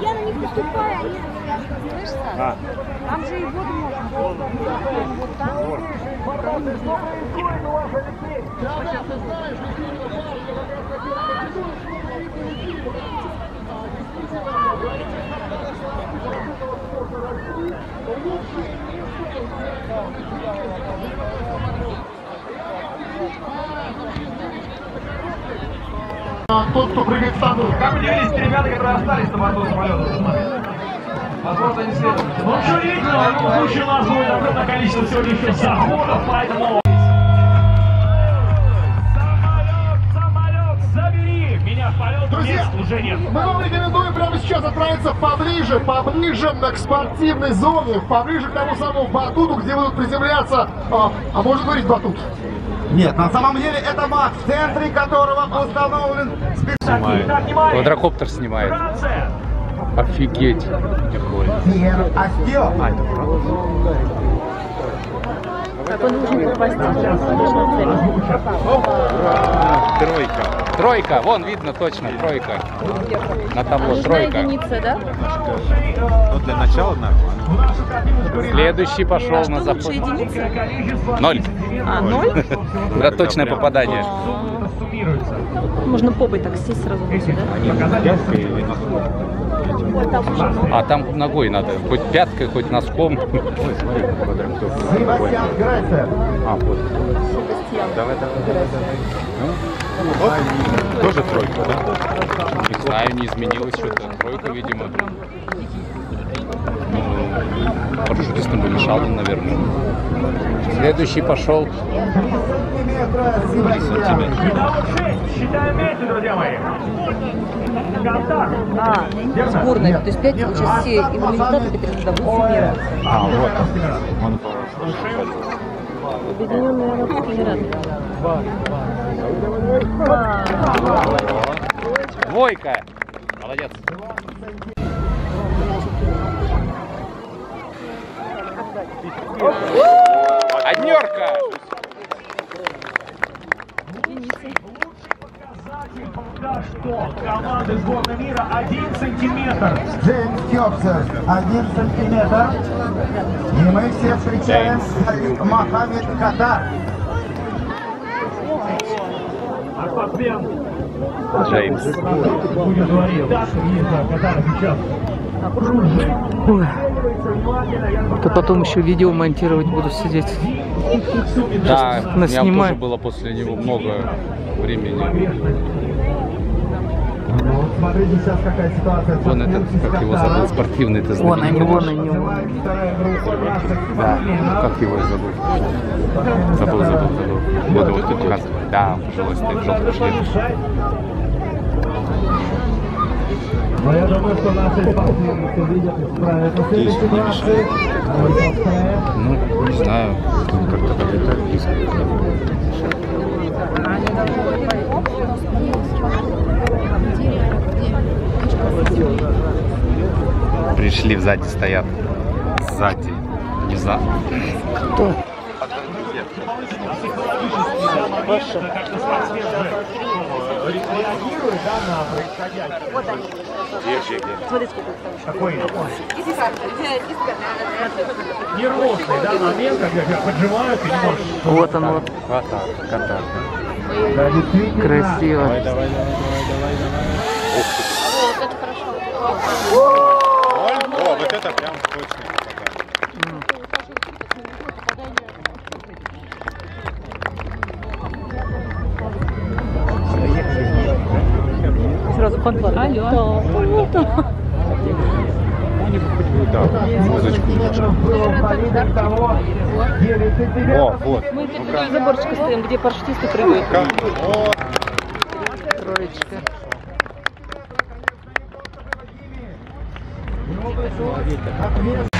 Я на них поступаю, они Слышь, а. Там же и воду можно. Вот там. Вот. Добрый но ваша Сейчас ты знаешь, Тот, кто прыгает в штангу. Как удивились те ребята, которые остались на борту самолета? Возможно, не следует. Ну, что видно, в любом случае у нас будет огромное количество сегодня еще заходов, поэтому... Самолет, самолет, забери меня в полет, Друзья, уже нет. Мы вам рекомендуем прямо сейчас отправиться поближе, поближе к спортивной зоне, поближе к тому самому батуту, где будут приземляться, а, а можно говорить батут? Нет, на самом деле это Макс, в центре которого установлен специальный Так, Квадрокоптер снимает. Офигеть. Пьер Астио. Как он должен попасть? Тройка. Тройка, вон видно точно, тройка. На табло тройка. единица, да? Ну, для начала нормально. Следующий пошел А на единица? Ноль. А, ноль? Да, точное попадание. Можно попой так сесть сразу да? А там ногой надо, хоть пяткой, хоть носком. Себастьян Грайсер. А, вот. Давай, давай, давай, давай. Тоже тройка, да? Не знаю, не изменилось что-то. Тройка, видимо. Ну, Парашютистам помешал он, наверное. Следующий пошел. Метра Себастьян. Итого 6. Считаем вместе, друзья мои. Контакт. А, сборная. То есть 5, сейчас все его результаты передадут мира. А, вот. Он Объединенные Арабские Эмираты. Двойка. Молодец. Однерка. Что команды сборной мира 1 сантиметр. Джеймс Кёпсер. Один сантиметр. И мы все встречаем Мохаммед Катар. Джеймс. будет говорить, так, есть, Катар сейчас. То потом еще видео монтировать буду сидеть. Да, у меня наснимаю. тоже было после него много времени. Ну, смотрите сейчас какая ситуация. Вон этот, как его зовут, спортивный, ты Вон они, знаменитый вон они, вон. Да, ну, как его зовут? Забыл, забыл, забыл. Вот, вот тут как- Да, он пожилой стоит желтом шлеме. Но я думаю, что наши спортсмены видят и справятся с этой ситуацией. Ну, не знаю. Как-то так так близко. Пришли, сзади стоят. Сзади. Не за. Смотри, сколько их там. Какой? Нервозный, да, момент, когда тебя поджимают, и можешь. Вот он вот. Катар, Катар. Красиво. Давай, давай, давай, давай, давай. О, вот это прям точно. Сразу контакт. Алло. Да, музычку. О, вот. Мы тут вдоль заборчика стоим, где парашютисты прыгают. Вот. Троечка. あっみんな。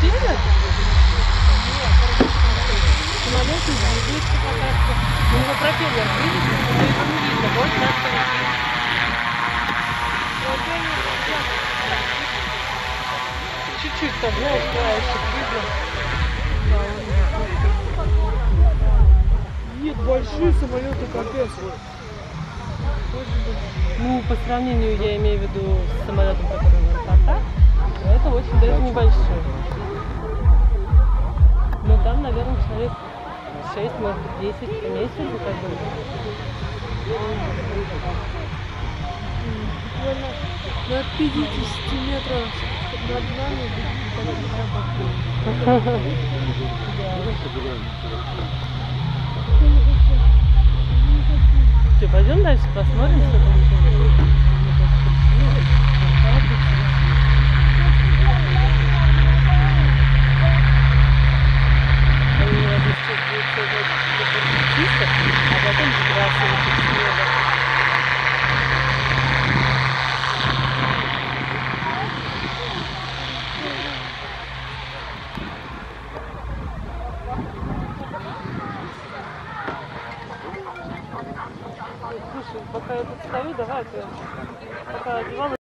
Пропеллер? Самолет не двигается пока что. У него пропеллер движется, но его не видно. Вот на Чуть-чуть так, знаешь, краешек видно. Нет, большие самолеты капец. Ну, по сравнению, я имею в виду с самолетом, который в аэропортах, это очень даже небольшой. 6, может быть, 10 поместится, как бы. На 50 метров над нами Что, пойдем дальше посмотрим, что там еще? Они обещают, будет сказать, чисто, а потом сбрасывать их снега. Слушай, пока я